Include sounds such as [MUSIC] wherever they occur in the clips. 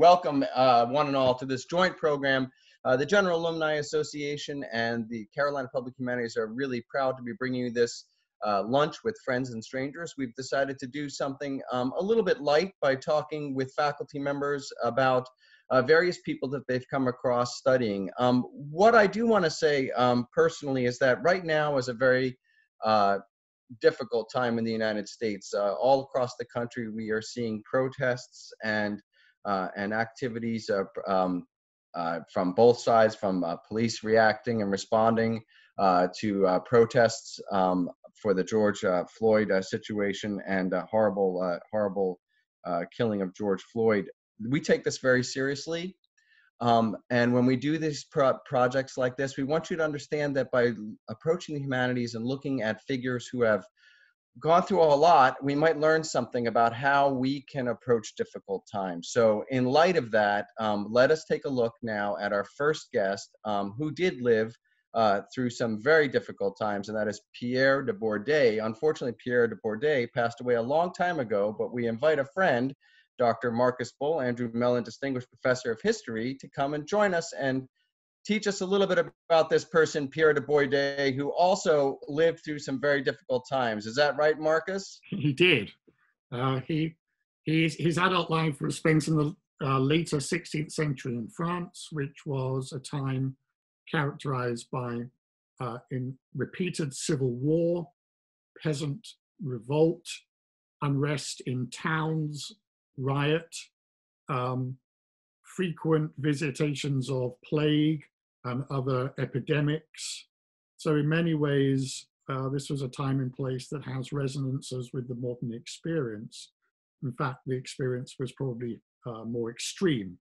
welcome uh, one and all to this joint program. Uh, the General Alumni Association and the Carolina Public Humanities are really proud to be bringing you this uh, lunch with friends and strangers. We've decided to do something um, a little bit light by talking with faculty members about uh, various people that they've come across studying. Um, what I do want to say um, personally is that right now is a very uh, difficult time in the United States. Uh, all across the country, we are seeing protests and and activities um, uh, from both sides, from uh, police reacting and responding uh, to uh, protests um, for the George Floyd situation and horrible, horrible killing of George Floyd. We take this very seriously. Um, and when we do these pro projects like this, we want you to understand that by approaching the humanities and looking at figures who have gone through a lot, we might learn something about how we can approach difficult times. So, in light of that, um, let us take a look now at our first guest um, who did live uh, through some very difficult times, and that is Pierre de Bourdeille. Unfortunately, Pierre de Bourdeille passed away a long time ago, but we invite a friend, Dr. Marcus Bull, Andrew Mellon Distinguished Professor of History, to come and join us and teach us a little bit about this person, Pierre de Bourdeille, who also lived through some very difficult times. Is that right, Marcus? He did. Uh, he, his, his adult life was spent in the uh, later 16th century in France, which was a time characterized by uh, in repeated civil war, peasant revolt, unrest in towns, riot, um, frequent visitations of plague and other epidemics. So in many ways, uh, this was a time and place that has resonances with the modern experience. In fact, the experience was probably uh, more extreme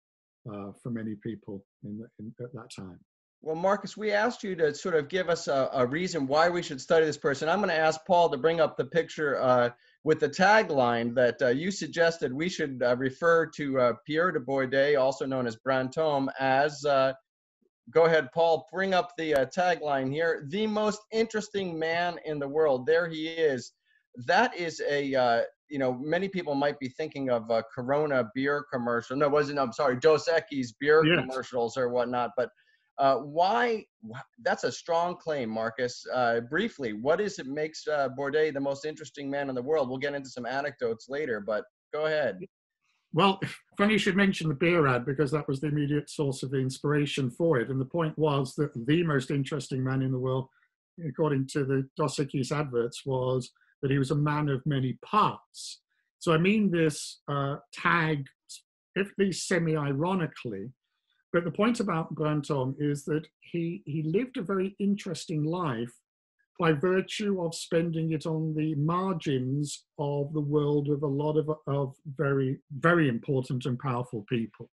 uh, for many people in, the, in, at that time. Well, Marcus, we asked you to sort of give us a, a reason why we should study this person. I'm going to ask Paul to bring up the picture uh, with the tagline that uh, you suggested we should uh, refer to Pierre de Bourdeille, also known as Brantôme, as. Go ahead, Paul. Bring up the uh, tagline here. The most interesting man in the world. There he is. That is a. Uh, you know, many people might be thinking of a Corona beer commercial. No, it wasn't. I'm sorry, Dos Equis beer yes. commercials or whatnot. But uh, why? That's a strong claim, Marcus. Uh, briefly, what is it makes uh, Bourdeille the most interesting man in the world? We'll get into some anecdotes later, but go ahead. Well, [LAUGHS] funny you should mention the beer ad because that was the immediate source of the inspiration for it. And the point was that the most interesting man in the world, according to the Dos Equis adverts, was that he was a man of many parts. So I mean this uh, tag, at least semi-ironically, but the point about Brantôme is that he, he lived a very interesting life by virtue of spending it on the margins of the world of a lot of, of very, very important and powerful people.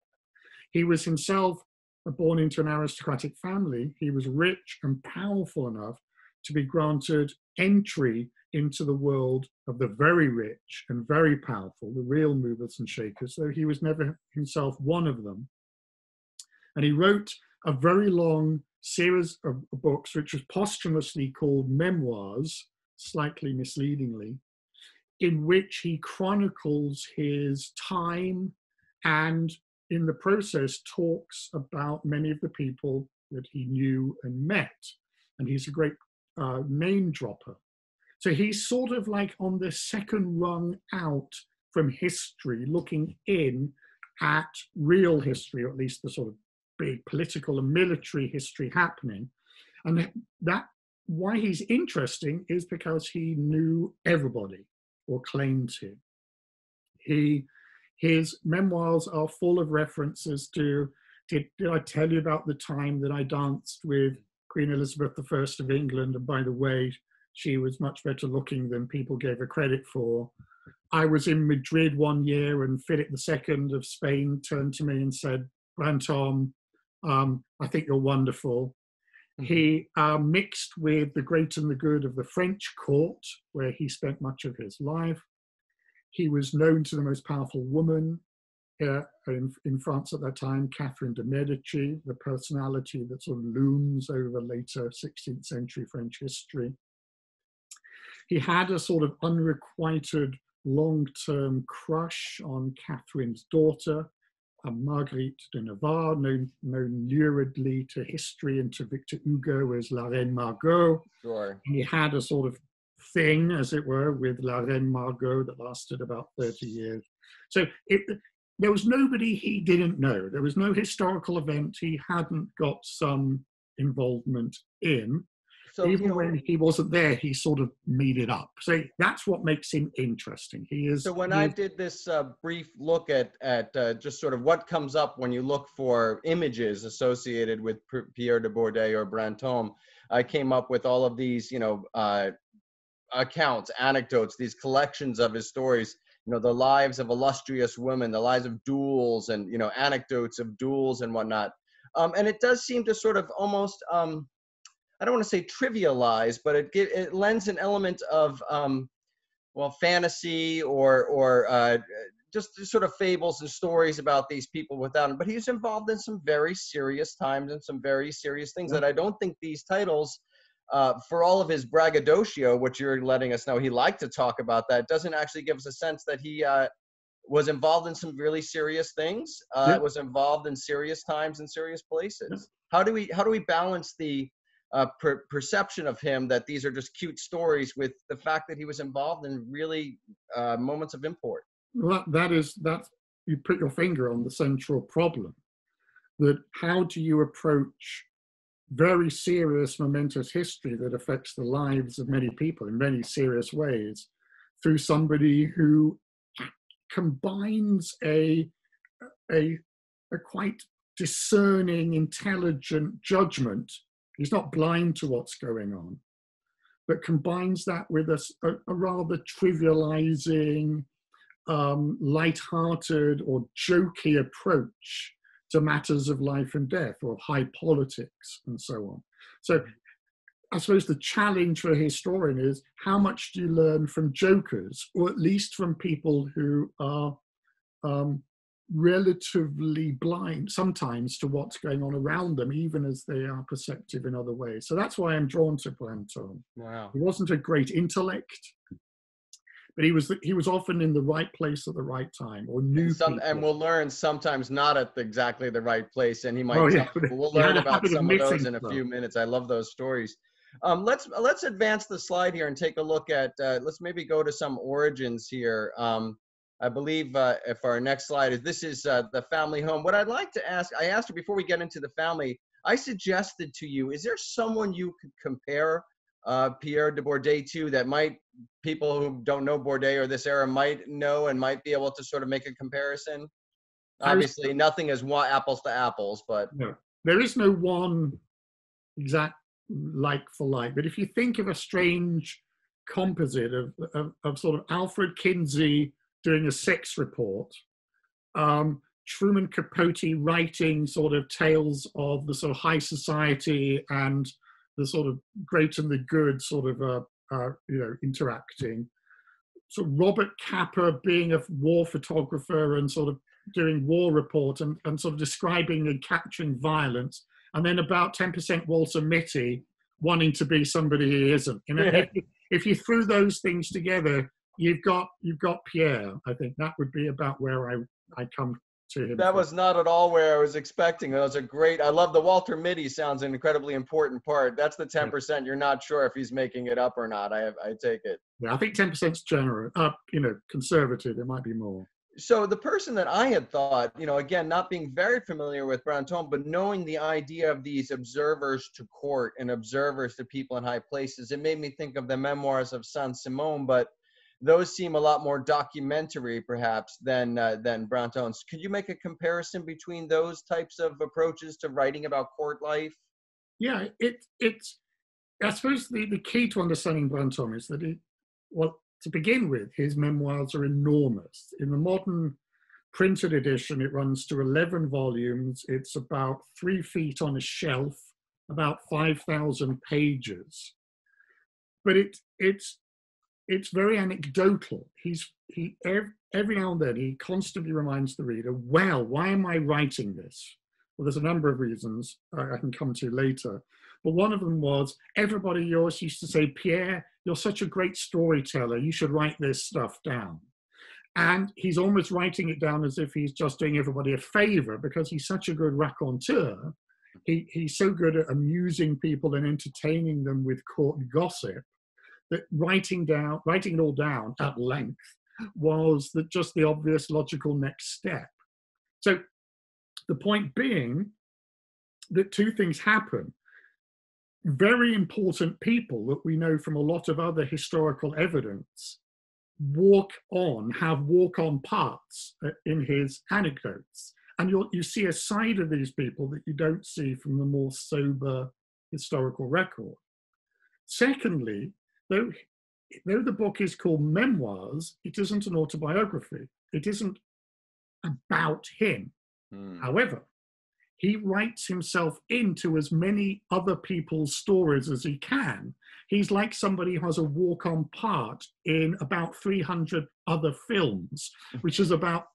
He was himself born into an aristocratic family. He was rich and powerful enough to be granted entry into the world of the very rich and very powerful, the real movers and shakers, though he was never himself one of them. And he wrote a very long series of books, which was posthumously called Memoirs, slightly misleadingly, in which he chronicles his time and in the process talks about many of the people that he knew and met. And he's a great uh, name dropper. So he's sort of like on the second rung out from history, looking in at real history, or at least the sort of big political and military history happening. And that why he's interesting is because he knew everybody or claimed to. He his memoirs are full of references to did, did I tell you about the time that I danced with Queen Elizabeth I of England? And by the way, she was much better looking than people gave her credit for. I was in Madrid one year and Philip II of Spain turned to me and said, Brantôme, um, I think you're wonderful. Mm-hmm. He uh, mixed with the great and the good of the French court, where he spent much of his life. He was known to the most powerful woman uh, in, in, France at that time, Catherine de' Medici, the personality that sort of looms over later 16th century French history. He had a sort of unrequited long term crush on Catherine's daughter, Marguerite de Navarre, known, known luridly to history and to Victor Hugo as La Reine Margot. Sure. He had a sort of thing, as it were, with La Reine Margot that lasted about 30 years. So it, there was nobody he didn't know. There was no historical event he hadn't got some involvement in. So, Even you know, when he wasn't there, he sort of made it up. So that's what makes him interesting. He is. So when I did this uh, brief look at at uh, just sort of what comes up when you look for images associated with Pierre de Bourdeille or Brantome, I came up with all of these, you know, uh, accounts, anecdotes, these collections of his stories. You know, the lives of illustrious women, the lives of duels, and you know, anecdotes of duels and whatnot. Um, and it does seem to sort of almost um, I don't want to say trivialize, but it it lends an element of um, well fantasy or or uh, just sort of fables and stories about these people without him. But he's involved in some very serious times and some very serious things that I don't think these titles. Uh, for all of his braggadocio, which you're letting us know he liked to talk about that, doesn't actually give us a sense that he uh, was involved in some really serious things. Uh, yep. Was involved in serious times and serious places. Yep. How do we how do we balance the uh, per- perception of him that these are just cute stories with the fact that he was involved in really uh, moments of import. Well, that is that you put your finger on the central problem. That how do you approach very serious, momentous history that affects the lives of many people in many serious ways through somebody who combines a a, a quite discerning, intelligent judgment He's not blind to what's going on, but combines that with a, a, rather trivializing, um, light-hearted or jokey approach to matters of life and death or high politics and so on. So I suppose the challenge for a historian is how much do you learn from jokers, or at least from people who are um, relatively blind sometimes to what's going on around them, even as they are perceptive in other ways. So that's why I'm drawn to Brantome. Wow. He wasn't a great intellect, but he was he was often in the right place at the right time or knew and, some, and we'll learn sometimes not at the, exactly the right place and he might oh, yeah, we'll [LAUGHS] learn about some of those in a few minutes i love those stories um, let's let's advance the slide here and take a look at uh, let's maybe go to some origins here um, I believe uh, if our next slide is this is uh, the family home. What I'd like to ask, I asked you before we get into the family, I suggested to you, is there someone you could compare uh, Pierre de Bourdeille to that might people who don't know Bourdeille or this era might know and might be able to sort of make a comparison? Obviously, nothing is one apples to apples, but no, there is no one exact like for like. But if you think of a strange composite of, of, of sort of Alfred Kinsey doing a sex report, um, Truman Capote writing sort of tales of the sort of high society and the sort of great and the good sort of uh, uh, you know interacting. So Robert Capa being a war photographer and sort of doing war report and, and sort of describing and capturing violence, and then about 10% Walter Mitty wanting to be somebody he isn't. You know, if, if you threw those things together, you've got you've got Pierre. I think that would be about where I I come to him. That from. was not at all where I was expecting. That was a great. I love the Walter Mitty sounds an incredibly important part. That's the ten percent. You're not sure if he's making it up or not. I I take it. Yeah, I think ten percent's generous. Up, uh, you know, conservative. There might be more. So the person that I had thought, you know, again, not being very familiar with Brantome, but knowing the idea of these observers to court and observers to people in high places, it made me think of the memoirs of Saint Simon, but those seem a lot more documentary perhaps than uh, than Brantome's. Could you make a comparison between those types of approaches to writing about court life? Yeah, it it's I suppose the, the key to understanding Brantome is that it well to begin with, his memoirs are enormous. In the modern printed edition, it runs to 11 volumes. It's about three feet on a shelf, about 5,000 pages. But it, it's it's very anecdotal. He's he every, every now and then he constantly reminds the reader, well, why am I writing this? Well, there's a number of reasons I can come to later. But one of them was everybody yours used to say, Pierre, you're such a great storyteller. You should write this stuff down. And he's almost writing it down as if he's just doing everybody a favor because he's such a good raconteur. He, he's so good at amusing people and entertaining them with court gossip that writing down, writing it all down at length was that just the obvious logical next step. So the point being that two things happen. Very important people that we know from a lot of other historical evidence walk on, have walk on parts uh, in his anecdotes. And you you see a side of these people that you don't see from the more sober historical record. Secondly, though, though the book is called Memoirs, it isn't an autobiography. It isn't about him. Mm. However, he writes himself into as many other people's stories as he can. He's like somebody who has a walk on part in about 300 other films, [LAUGHS] which is about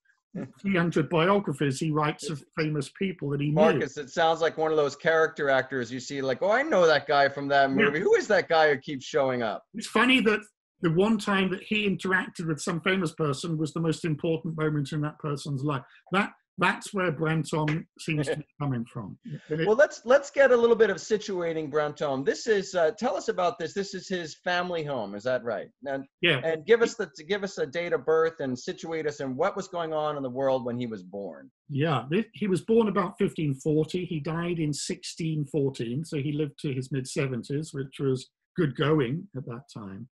300 biographies he writes of famous people that he Marcus, knew. it sounds like one of those character actors you see, like, oh, I know that guy from that movie. Yeah. Who is that guy who keeps showing up? It's funny that the one time that he interacted with some famous person was the most important moment in that person's life. That that's where Brantome seems to be [LAUGHS] coming from. well, let's let's get a little bit of situating Brantome. This is uh, tell us about this. This is his family home, is that right? And yeah, and give us the give us a date of birth and situate us in what was going on in the world when he was born. Yeah, he was born about 1540. He died in 1614, so he lived to his mid 70s, which was good going at that time.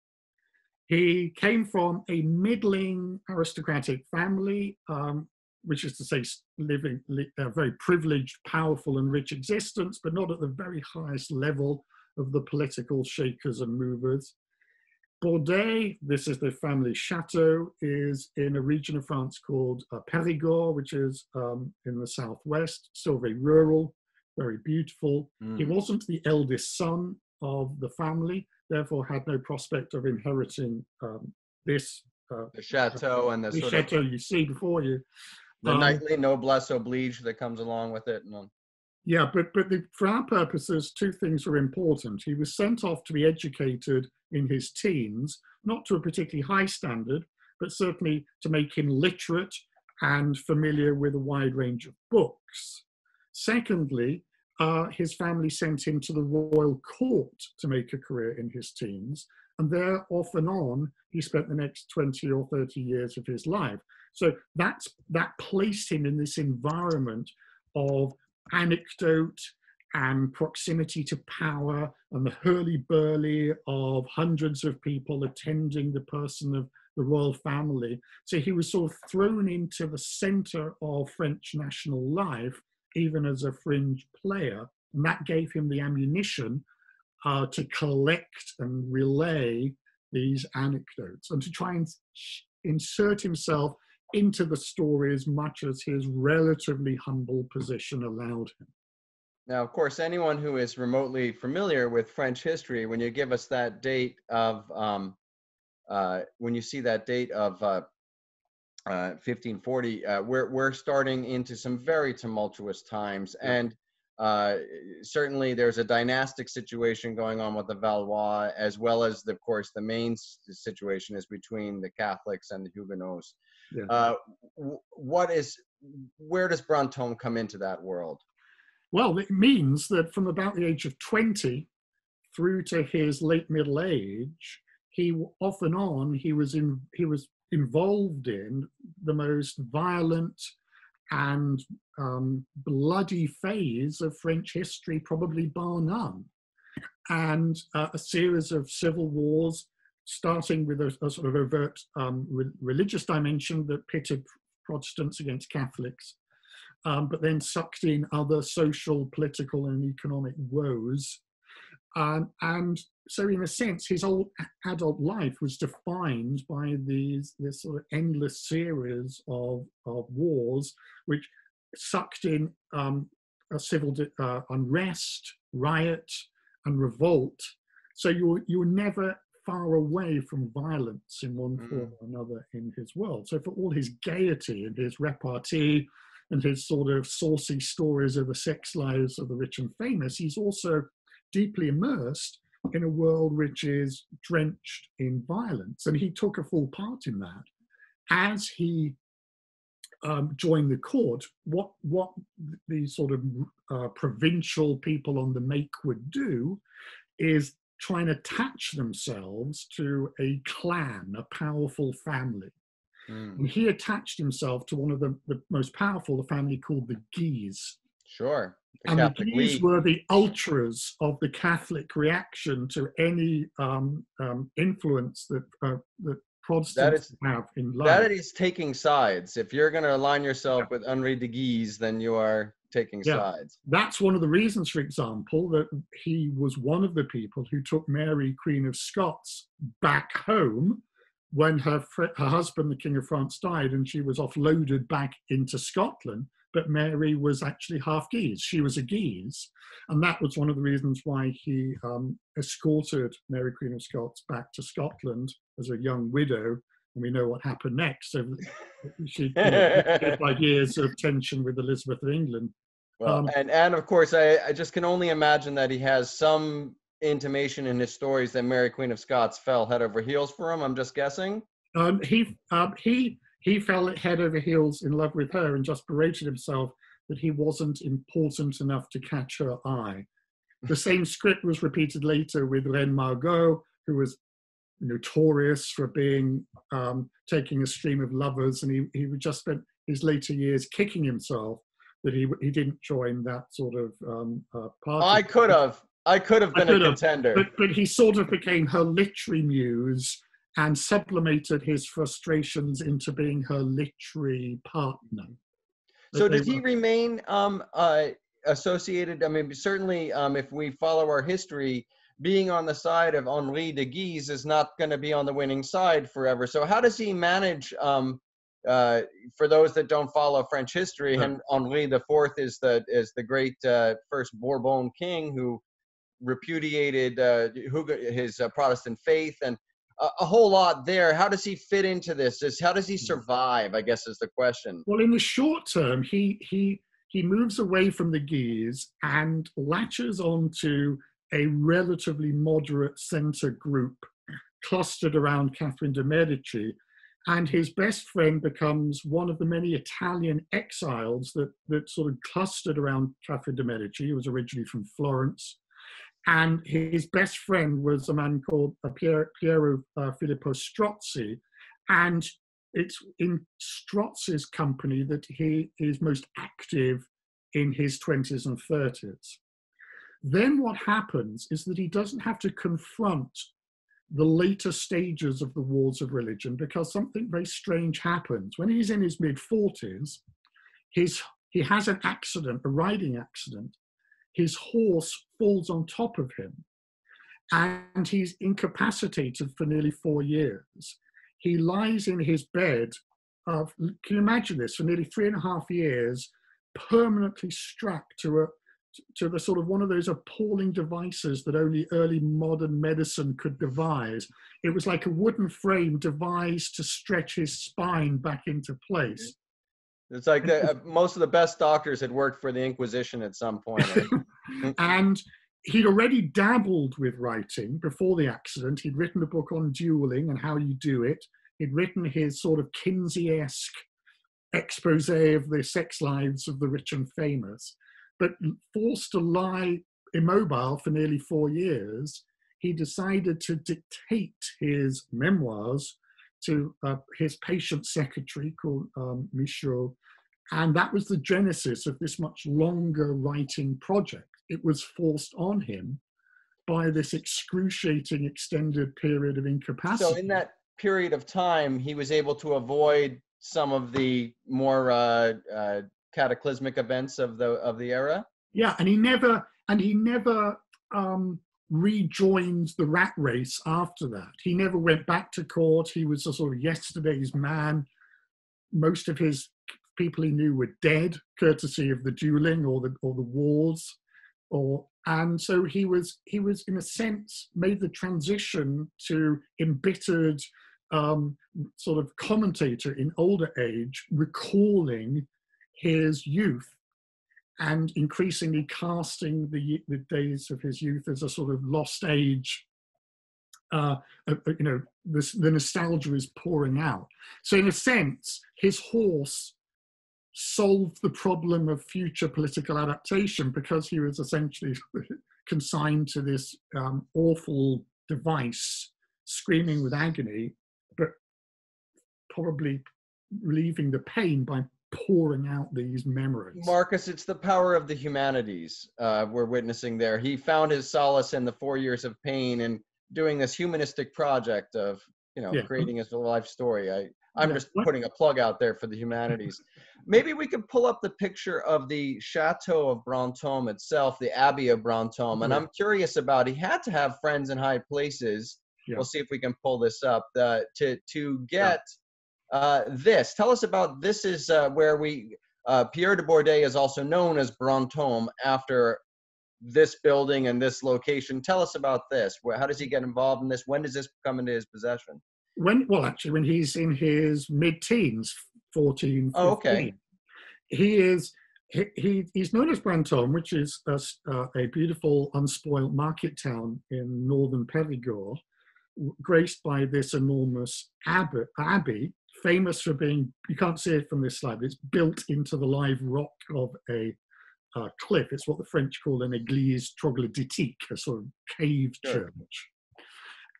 He came from a middling aristocratic family. Um, which is to say, living a very privileged, powerful, and rich existence, but not at the very highest level of the political shakers and movers. Bourdeille, this is the family chateau, is in a region of France called uh, Perigord, which is um, in the southwest, still very rural, very beautiful. Mm. He wasn't the eldest son of the family, therefore had no prospect of inheriting um, this. Uh, the chateau and the, the chateau of, you see before you. The um, knightly noblesse oblige that comes along with it. No. Yeah, but but the, for our purposes, two things are important. He was sent off to be educated in his teens, not to a particularly high standard, but certainly to make him literate and familiar with a wide range of books. Secondly, uh, his family sent him to the royal court to make a career in his teens, and there, off and on, he spent the next 20 or 30 years of his life. So that's, that placed him in this environment of anecdote and proximity to power and the hurly-burly of hundreds of people attending the person of the royal family. So he was sort of thrown into the center of French national life, even as a fringe player. And that gave him the ammunition uh, to collect and relay these anecdotes and to try and insert himself into the story as much as his relatively humble position allowed him. Now, of course, anyone who is remotely familiar with French history, when you give us that date of, um, uh, when you see that date of uh, uh, 1540, uh, we're, we're starting into some very tumultuous times. And uh, certainly there's a dynastic situation going on with the Valois, as well as, the, of course, the main situation is between the Catholics and the Huguenots. Yeah. Uh, what is, where does Brantome come into that world? Well, it means that from about the age of 20 through to his late middle age, he off and on he was in he was involved in the most violent and um, bloody phase of French history, probably bar none, and uh, a series of civil wars starting with a, a sort of overt um, re religious dimension that pitted Protestants against Catholics, um, but then sucked in other social, political, and economic woes. Um, and so, in a sense, his whole adult life was defined by these this sort of endless series of, of wars, which sucked in um, a civil uh, unrest, riot, and revolt. So you you were never far away from violence in one mm. form or another in his world. So for all his gaiety and his repartee and his sort of saucy stories of the sex lives of the rich and famous, he's also deeply immersed in a world which is drenched in violence. And he took a full part in that. as he um, joined the court, what what the sort of uh, provincial people on the make would do is try and attach themselves to a clan, a powerful family. Mm. And he attached himself to one of the, the most powerful, the family called the Guise. Sure. The and Catholic the Guise League. were the ultras of the Catholic reaction to any um, um, influence that uh, that Protestants that is, have in life. That is taking sides. If you're going to align yourself with Henri de Guise, then you are taking yeah. sides. That's one of the reasons, for example, that he was one of the people who took Mary, Queen of Scots, back home when her, her husband, the King of France, died and she was offloaded back into Scotland. But Mary was actually half Guise. She was a Guise. And that was one of the reasons why he um, escorted Mary, Queen of Scots, back to Scotland as a young widow. And we know what happened next. So [LAUGHS] she you know, by [LAUGHS] years of tension with Elizabeth of England. Well, um, and and of course, I, I just can only imagine that he has some intimation in his stories that Mary Queen of Scots fell head over heels for him. I'm just guessing. Um, he um, he he fell head over heels in love with her and just berated himself that he wasn't important enough to catch her eye. [LAUGHS] The same script was repeated later with Reine Margot, who was notorious for being um, taking a stream of lovers, and he he just spent his later years kicking himself that he he didn't join that sort of um, uh, party. I could have. I could have been a contender. But, but he sort of became her literary muse and sublimated his frustrations into being her literary partner. So did he remain um, uh, associated? I mean, certainly, um, if we follow our history, being on the side of Henri de Guise is not going to be on the winning side forever. So how does he manage? Um, uh, for those that don't follow French history, Henri the Fourth is the is the great uh, first Bourbon king who repudiated uh, his uh, Protestant faith and a, a, whole lot there. How does he fit into this? Is how does he hmm. survive? I guess is the question. Well, in the short term, he he he moves away from the Guise and latches onto a relatively moderate centre group clustered around Catherine de' Medici. And his best friend becomes one of the many Italian exiles that, that sort of clustered around Catherine de' Medici. He was originally from Florence. And his best friend was a man called uh, Pier, Piero uh, Filippo Strozzi. And it's in Strozzi's company that he is most active in his 20s and 30s. Then what happens is that he doesn't have to confront the later stages of the wars of religion because something very strange happens. When he's in his mid 40s, his, he has an accident, a riding accident. His horse falls on top of him and he's incapacitated for nearly four years. He lies in his bed of, can you imagine this, for nearly three and a half years, permanently strapped to a to the sort of one of those appalling devices that only early modern medicine could devise. It was like a wooden frame devised to stretch his spine back into place. It's like the, [LAUGHS] uh, most of the best doctors had worked for the Inquisition at some point. Right? [LAUGHS] and he'd already dabbled with writing before the accident. He'd written a book on dueling and how you do it. He'd written his sort of Kinsey esque expose of the sex lives of the rich and famous. But forced to lie immobile for nearly four years, he decided to dictate his memoirs to uh, his patient secretary called um, Michaud. And that was the genesis of this much longer writing project. It was forced on him by this excruciating extended period of incapacity. So, in that period of time, he was able to avoid some of the more uh, uh, cataclysmic events of the of the era. Yeah, and he never and he never um, rejoined the rat race after that. He never went back to court. He was a sort of yesterday's man. Most of his people he knew were dead, courtesy of the dueling or the or the wars, or and so he was he was in a sense made the transition to embittered um, sort of commentator in older age, recalling his youth and increasingly casting the, the days of his youth as a sort of lost age uh, uh, you know, this, the nostalgia is pouring out. So, in a sense, his horse solved the problem of future political adaptation because he was essentially [LAUGHS] consigned to this um, awful device, screaming with agony, but probably relieving the pain by pouring out these memories. Marcus, it's the power of the humanities uh, we're witnessing there. He found his solace in the four years of pain and doing this humanistic project of, you know, yeah. creating his life story. I, I'm yeah. just putting a plug out there for the humanities. [LAUGHS] Maybe we could pull up the picture of the Chateau of Brantôme itself, the Abbey of Brantôme. And yeah. I'm curious about, he had to have friends in high places. We'll see if we can pull this up uh, to, to get uh, this. Tell us about this is uh, where we, uh, Pierre de Bourdeille is also known as Brantôme after this building and this location. Tell us about this. How does he get involved in this? When does this come into his possession? When, well, actually, when he's in his mid-teens, 14, 15. Oh, okay. He is, he, he, he's known as Brantôme, which is a, uh, a beautiful, unspoiled market town in northern Perigord, graced by this enormous abbey, abbey famous for being, you can't see it from this slide, but it's built into the live rock of a uh, cliff. It's what the French call an église troglodytique, a sort of cave sure. church.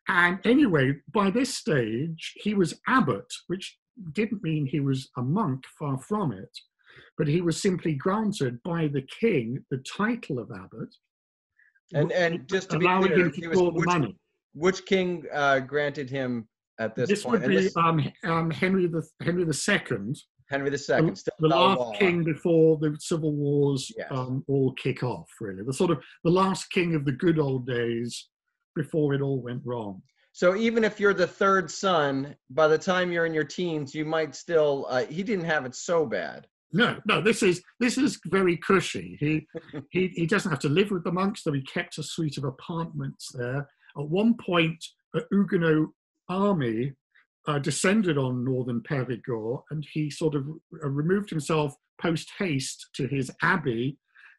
And anyway, by this stage, he was abbot, which didn't mean he was a monk, far from it, but he was simply granted by the king the title of abbot. And and just to be clear, to was, which, which, king uh, granted him at this, this point. Would be, um, um, Henry the Henry the Second. Henry the Second, the, the last king before the civil wars yes. um, all kick off. Really, the sort of the last king of the good old days before it all went wrong. So even if you're the third son, by the time you're in your teens, you might still. Uh, he didn't have it so bad. No, no. This is this is very cushy. He [LAUGHS] he he doesn't have to live with the monks, though he kept a suite of apartments there. At one point, a Huguenot army uh, descended on northern Perigord and he sort of uh, removed himself post haste to his abbey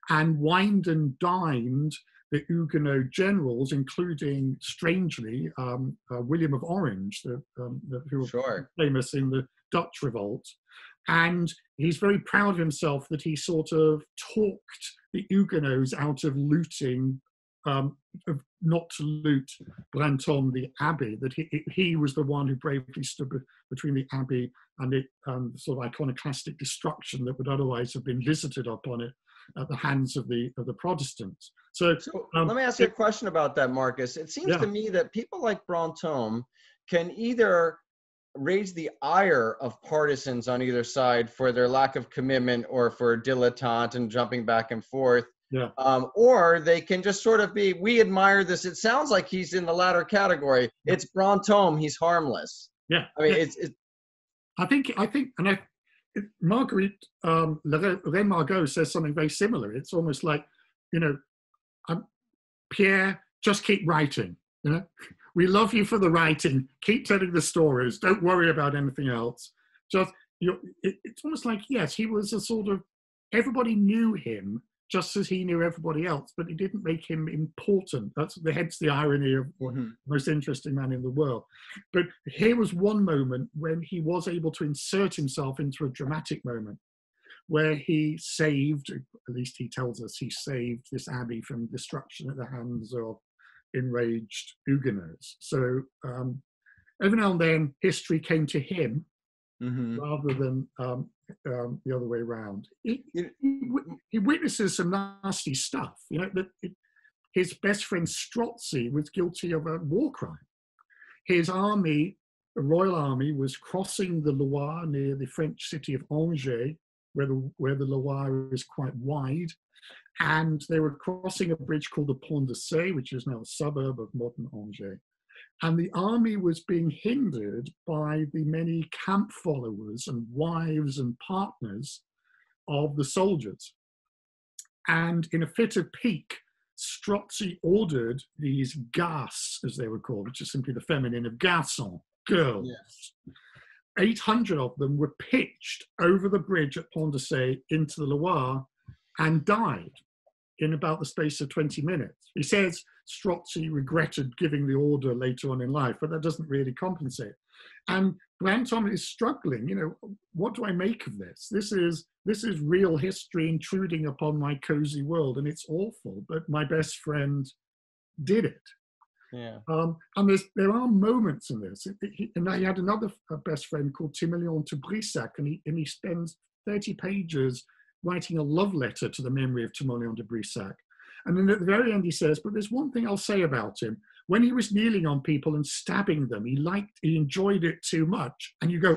and wined and dined the Huguenot generals, including, strangely, um, uh, William of Orange, the, um, the, who was sure. famous in the Dutch revolt. And he's very proud of himself that he sort of talked the Huguenots out of looting um, not to loot Brantôme, the abbey, that he, he was the one who bravely stood between the abbey and the um, sort of iconoclastic destruction that would otherwise have been visited upon it at the hands of the of the Protestants. So, so um, let me ask you a question about that, Marcus. It seems yeah. to me that people like Brantôme can either raise the ire of partisans on either side for their lack of commitment or for dilettante and jumping back and forth yeah. Um, or they can just sort of be, we admire this. It sounds like he's in the latter category. It's Brantôme. He's harmless. Yeah. I mean, yeah. it's, it's. I think, I think, and I, Marguerite um, Margot says something very similar. It's almost like, you know, um, Pierre, just keep writing. You know, we love you for the writing. Keep telling the stories. Don't worry about anything else. Just you. It, it's almost like yes, he was a sort of. Everybody knew him just as he knew everybody else, but it didn't make him important. That's the hence the irony of mm-hmm. most interesting man in the world. But here was one moment when he was able to insert himself into a dramatic moment where he saved, at least he tells us, he saved this abbey from destruction at the hands of enraged Huguenots. So um, every now and then history came to him mm-hmm. rather than um, um, the other way around. He, he, he, witnesses some nasty stuff. You know, that his best friend Strozzi was guilty of a war crime. His army, the royal army, was crossing the Loire near the French city of Angers, where the, where the Loire is quite wide. And they were crossing a bridge called the Pont de Ce, which is now a suburb of modern Angers. And the army was being hindered by the many camp followers and wives and partners of the soldiers. And in a fit of pique, Strozzi ordered these garces, as they were called, which is simply the feminine of garçon, girls. Yes. 800 of them were pitched over the bridge at Pont de Ce into the Loire and died. in about the space of 20 minutes. He says Strozzi regretted giving the order later on in life, but that doesn't really compensate. And Brantome is struggling. You know, what do I make of this? This is this is real history intruding upon my cozy world, and it's awful. But my best friend did it. Yeah. Um, and there's, there are moments in this. It, it, he, and I had another best friend called Timoleon de Brissac, and he, and he spends 30 pages writing a love letter to the memory of Timoleon de Brissac. And then at the very end, he says, But there's one thing I'll say about him. When he was kneeling on people and stabbing them, he liked, he enjoyed it too much. And you go,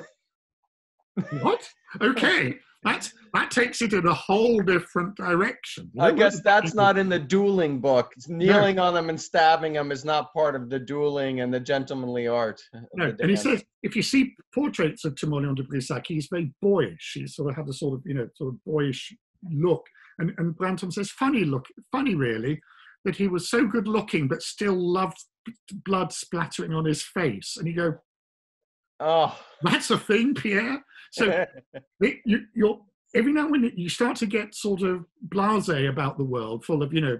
[LAUGHS] What? Okay. That that takes it in a whole different direction. I guess that's not in the dueling book. Kneeling no. on them and stabbing them is not part of the dueling and the gentlemanly art. No, and he says if you see portraits of Timoleon de Brissac, he's very boyish. He sort of had a sort of you know sort of boyish look. And and Brantome says funny look, funny really, that he was so good looking but still loved blood splattering on his face. And you go, oh, that's a thing, Pierre. So [LAUGHS] it, you, you're every now and then you start to get sort of blasé about the world, full of you know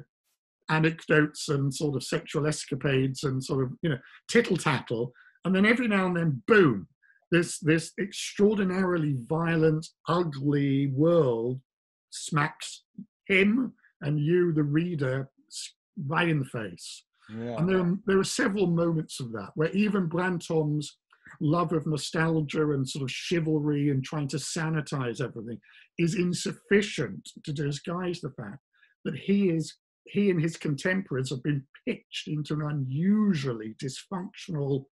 anecdotes and sort of sexual escapades and sort of you know tittle tattle, and then every now and then, boom, this this extraordinarily violent, ugly world smacks him and you, the reader, right in the face. Yeah. And there are, there are several moments of that where even Brantome's love of nostalgia and sort of chivalry and trying to sanitize everything is insufficient to disguise the fact that he is he and his contemporaries have been pitched into an unusually dysfunctional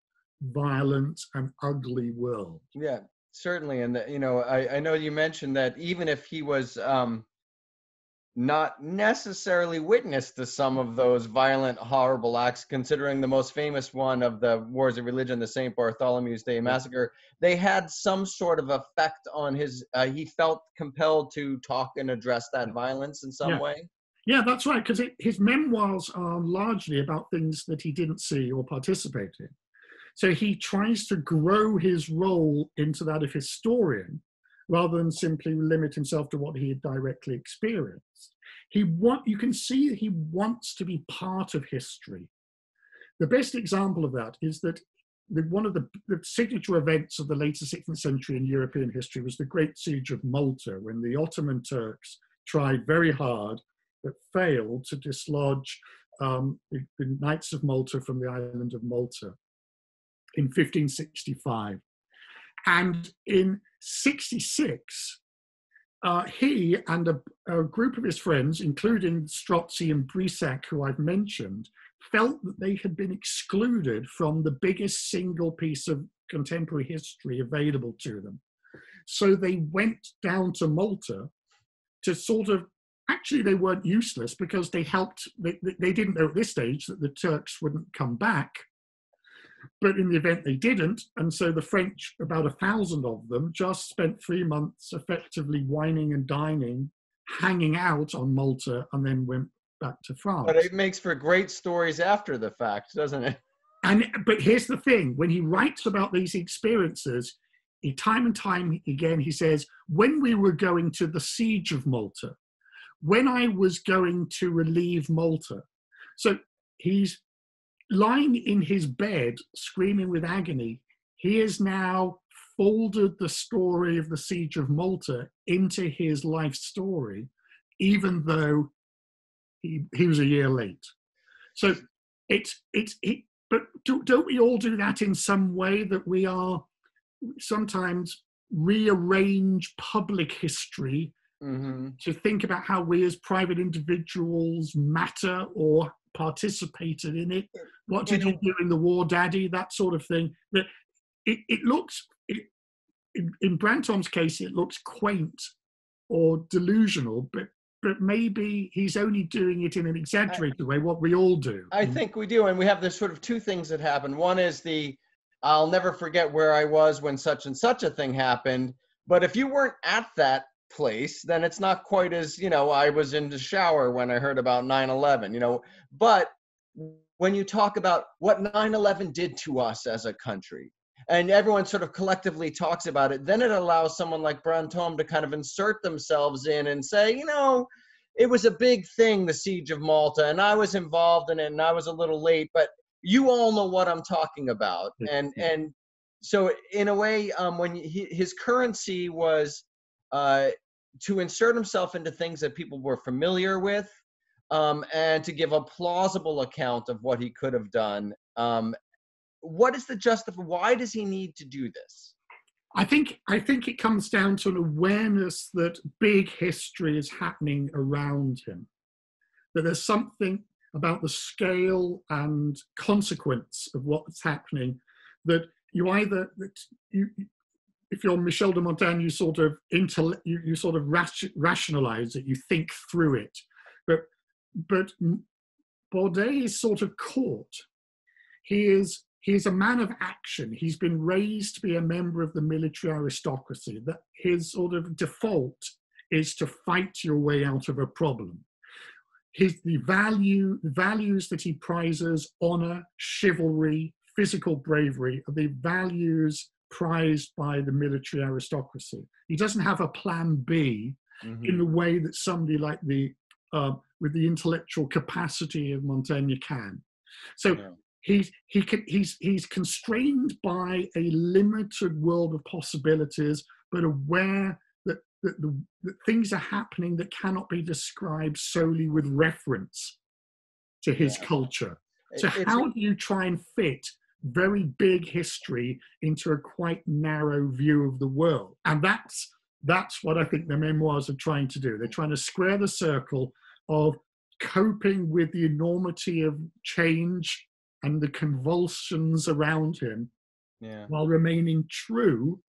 violent and ugly world yeah certainly and you know I, I know you mentioned that even if he was um not necessarily witness to some of those violent, horrible acts, considering the most famous one of the Wars of Religion, the St. Bartholomew's Day Massacre, they had some sort of effect on his, uh, he felt compelled to talk and address that violence in some yeah. way. Yeah, that's right, because his memoirs are largely about things that he didn't see or participate in. So he tries to grow his role into that of historian rather than simply limit himself to what he had directly experienced. He want, you can see he wants to be part of history. The best example of that is that the, one of the, the, signature events of the later 16th century in European history was the Great Siege of Malta, when the Ottoman Turks tried very hard but failed to dislodge um, the, the Knights of Malta from the island of Malta in 1565. And in 66, uh, he and a, a, group of his friends, including Strozzi and Brissac, who I've mentioned, felt that they had been excluded from the biggest single piece of contemporary history available to them. So they went down to Malta to sort of actually they weren't useless because they helped they, they didn't know at this stage that the turks wouldn't come back but in the event they didn't, and so the French, about a thousand of them, just spent three months effectively wining and dining, hanging out on Malta, and then went back to France. But it makes for great stories after the fact, doesn't it? And but here's the thing: when he writes about these experiences, he time and time again he says, "When we were going to the siege of Malta, when I was going to relieve Malta." So he's lying in his bed, screaming with agony, he has now folded the story of the siege of Malta into his life story, even though he, he was a year late. So it's it's it, but do, don't we all do that in some way that we are sometimes rearrange public history mm-hmm. to think about how we as private individuals matter or participated in it. What did you do in the war, Daddy? That sort of thing. That it, it looks, it, in, in Brantome's case, it looks quaint or delusional, but but maybe he's only doing it in an exaggerated I, way, what we all do. I think we do. And we have this sort of two things that happen. One is the I'll never forget where I was when such and such a thing happened. But if you weren't at that place, then it's not quite as, you know, I was in the shower when I heard about 9 11, you know. But when you talk about what 9 11 did to us as a country, and everyone sort of collectively talks about it, then it allows someone like Brantome to kind of insert themselves in and say, you know, it was a big thing, the siege of Malta, and I was involved in it, and I was a little late, but you all know what I'm talking about, and and so in a way, um, when he, his currency was uh, to insert himself into things that people were familiar with, um, and to give a plausible account of what he could have done. Um, what is the justify? Why does he need to do this? I think I think it comes down to an awareness that big history is happening around him. That there's something about the scale and consequence of what's happening that you either that you if you're Michel de Montaigne, you sort of intell- you, you sort of rationalize it, you think through it. But but Bourdeille is sort of caught. He is he's a man of action. He's been raised to be a member of the military aristocracy. That his sort of default is to fight your way out of a problem. His the value values that he prizes honor, chivalry, physical bravery are the values prized by the military aristocracy. He doesn't have a plan B mm-hmm. in the way that somebody like the uh, with the intellectual capacity of Montaigne can. So yeah he's he can, he's he's constrained by a limited world of possibilities, but aware that that, the, that things are happening that cannot be described solely with reference to his yeah. culture. So how do you try and fit very big history into a quite narrow view of the world? And that's that's what I think the memoirs are trying to do. They're trying to square the circle of coping with the enormity of change and the convulsions around him yeah. while remaining true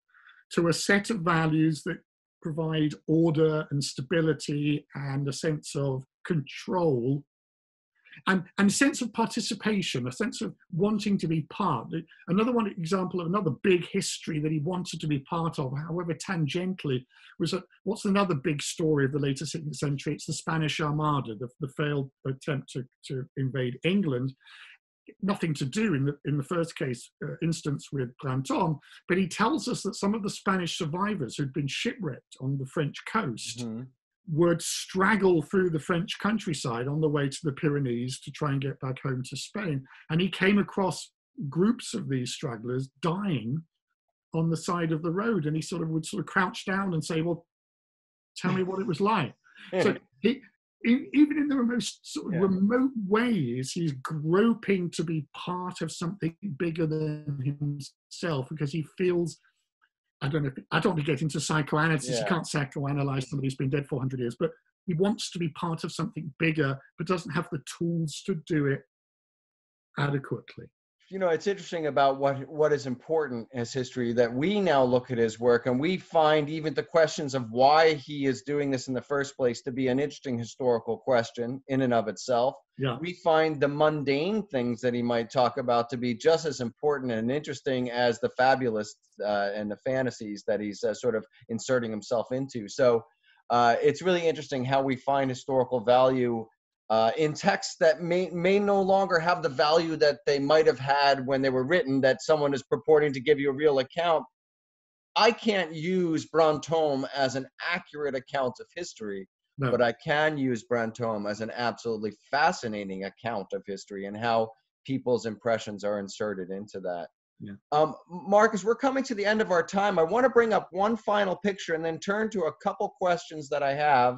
to a set of values that provide order and stability and a sense of control and, and sense of participation, a sense of wanting to be part. Another one example of another big history that he wanted to be part of, however tangentially, was a, what's another big story of the later 16th century? It's the Spanish Armada, the, the failed attempt to, to invade England nothing to do in the in the first case uh, instance with Brantome, but he tells us that some of the Spanish survivors who'd been shipwrecked on the French coast mm-hmm. Would straggle through the French countryside on the way to the Pyrenees to try and get back home to Spain, and he came across groups of these stragglers dying on the side of the road, and he sort of would sort of crouch down and say, "Well, tell me what it was like." [LAUGHS] so he even in the most sort of yeah. remote ways, he's groping to be part of something bigger than himself because he feels. I don't know. I don't want to get into psychoanalysis. Yeah. You can't psychoanalyze somebody who's been dead 400 years, but he wants to be part of something bigger, but doesn't have the tools to do it adequately you know it's interesting about what what is important as history that we now look at his work and we find even the questions of why he is doing this in the first place to be an interesting historical question in and of itself yeah. we find the mundane things that he might talk about to be just as important and interesting as the fabulous uh, and the fantasies that he's uh, sort of inserting himself into so uh, it's really interesting how we find historical value uh, in texts that may may no longer have the value that they might have had when they were written that someone is purporting to give you a real account i can't use brantome as an accurate account of history no. but i can use brantome as an absolutely fascinating account of history and how people's impressions are inserted into that yeah. Um, Marcus, we're coming to the end of our time. I want to bring up one final picture and then turn to a couple questions that I have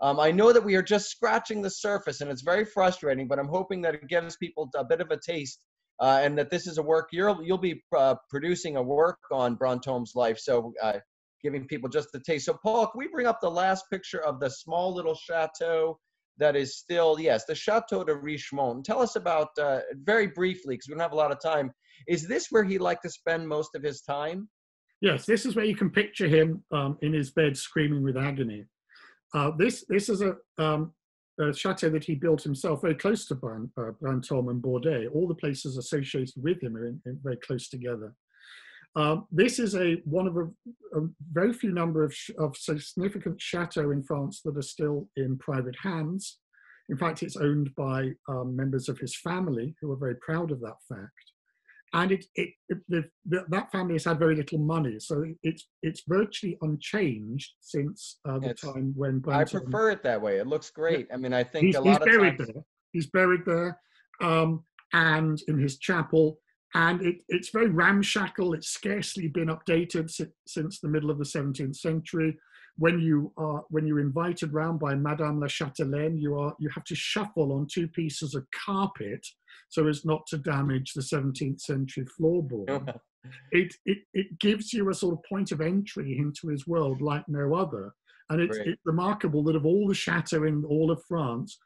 um, I know that we are just scratching the surface, and it's very frustrating. But I'm hoping that it gives people a bit of a taste, uh, and that this is a work you'll you'll be uh, producing a work on Brantome's life. So uh, giving people just the taste. So Paul, can we bring up the last picture of the small little chateau that is still yes, the Chateau de Richemont. Tell us about uh, very briefly because we don't have a lot of time. Is this where he liked to spend most of his time? Yes, this is where you can picture him um, in his bed screaming with agony. Uh, this this is a, um, a, chateau that he built himself, very close to Brant, uh, Brantome and Bourdeilles. All the places associated with him are in, in very close together. Um, this is a one of a, a very few number of, of significant chateaux in France that are still in private hands. In fact, it's owned by um, members of his family who are very proud of that fact. And it, it, it the, the, that family has had very little money, so it's it's virtually unchanged since uh, the It's- time when. I prefer it that way. It looks great. I mean, I think he's, a he's lot of buried times. there. He's buried there, um, and in his chapel, and it, it's very ramshackle. It's scarcely been updated si- since the middle of the 17th century. When you are when you're invited round by Madame la Châtelaine, you are you have to shuffle on two pieces of carpet so as not to damage the 17th century floorboard. [LAUGHS] it, it it gives you a sort of point of entry into his world like no other. And it's, it's remarkable that of all the chateaux in all of France,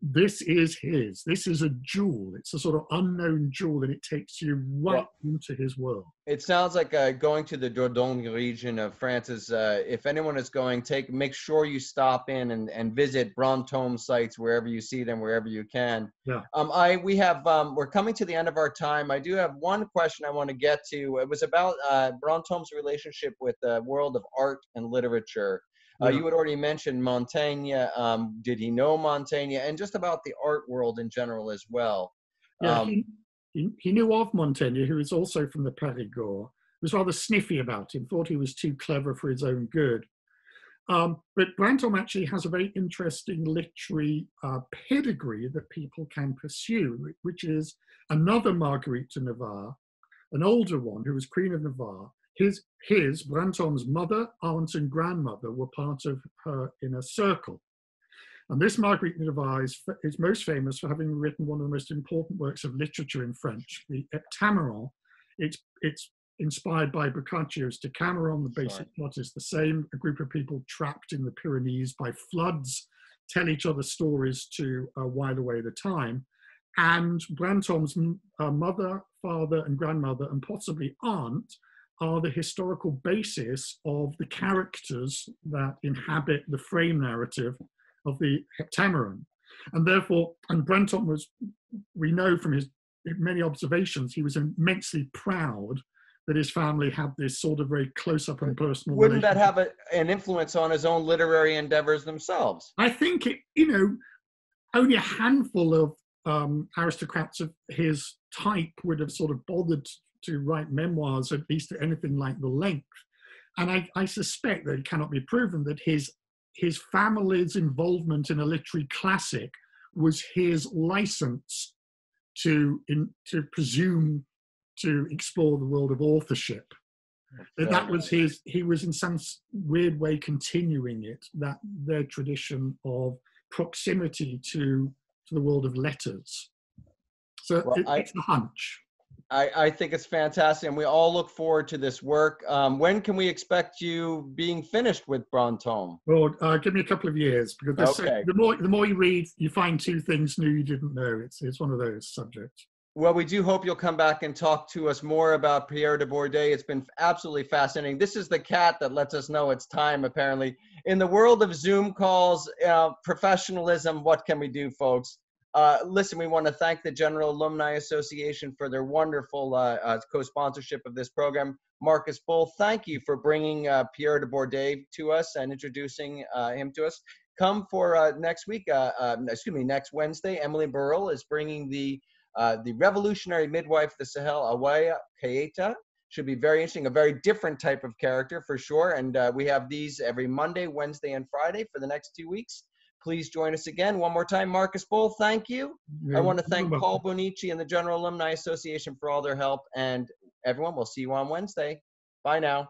this is his. This is a jewel. It's a sort of unknown jewel, and it takes you right Well- into his world. It sounds like uh, going to the Dordogne region of France is. Uh, if anyone is going, take make sure you stop in and, and visit Brantôme sites wherever you see them, wherever you can. Yeah. Um, I we have um, we're coming to the end of our time. I do have one question I want to get to. It was about uh, Brantôme's relationship with the world of art and literature. Uh, Yeah. you had already mentioned Montaigne. Um, did he know Montaigne? And just about the art world in general as well. Yeah, Um, he, he, he knew of Montaigne, who was also from the Périgord. Was rather sniffy about him, thought he was too clever for his own good. Um, but Brantôme actually has a very interesting literary uh, pedigree that people can pursue, which is another Marguerite de Navarre, an older one who was Queen of Navarre. His, his Brantôme's mother, aunt, and grandmother were part of her inner circle. And this Marguerite de Navarre is, most famous for having written one of the most important works of literature in French, the Heptameron. It's, it's inspired by Boccaccio's Decameron. The basic Sorry. plot is the same. A group of people trapped in the Pyrenees by floods tell each other stories to uh, while away the time. And Brantôme's uh, mother, father, and grandmother, and possibly aunt, are the historical basis of the characters that inhabit the frame narrative of the Heptameron. And therefore, and Brantôme was, we know from his many observations, he was immensely proud that his family had this sort of very close up and personal. Wouldn't that have a, an influence on his own literary endeavors themselves? I think it, you know, only a handful of um, aristocrats of his type would have sort of bothered to write memoirs, at least anything like the length. And I, I suspect that it cannot be proven that his his family's involvement in a literary classic was his license to in, to presume to explore the world of authorship. That that was his. He was in some weird way continuing it. That their tradition of proximity to to the world of letters. So Well, it, I- it's a hunch. I, I think it's fantastic, and we all look forward to this work. Um, when can we expect you being finished with Brantôme? Well, uh, give me a couple of years because so- Okay. the more the more you read, you find two things new you didn't know. It's it's one of those subjects. Well, we do hope you'll come back and talk to us more about Pierre de Bourdeille. It's been absolutely fascinating. This is the cat that lets us know it's time, apparently. In the world of Zoom calls, uh, professionalism, what can we do, folks? Uh, listen, we want to thank the General Alumni Association for their wonderful uh, uh, co-sponsorship of this program. Marcus Bull, thank you for bringing uh, Pierre de Bourdeille to us and introducing uh, him to us. Come for next week, uh, excuse me, next Wednesday. Emily Burrill is bringing the the revolutionary midwife the Sahel, Aoua Keita. Should be very interesting, a very different type of character for sure. And we have these every Monday, Wednesday, and Friday for the next two weeks. Please join us again. One more time, Marcus Bull, thank you. I want to thank Paul. Bonici and the General Alumni Association for all their help. And everyone, we'll see you on Wednesday. Bye now.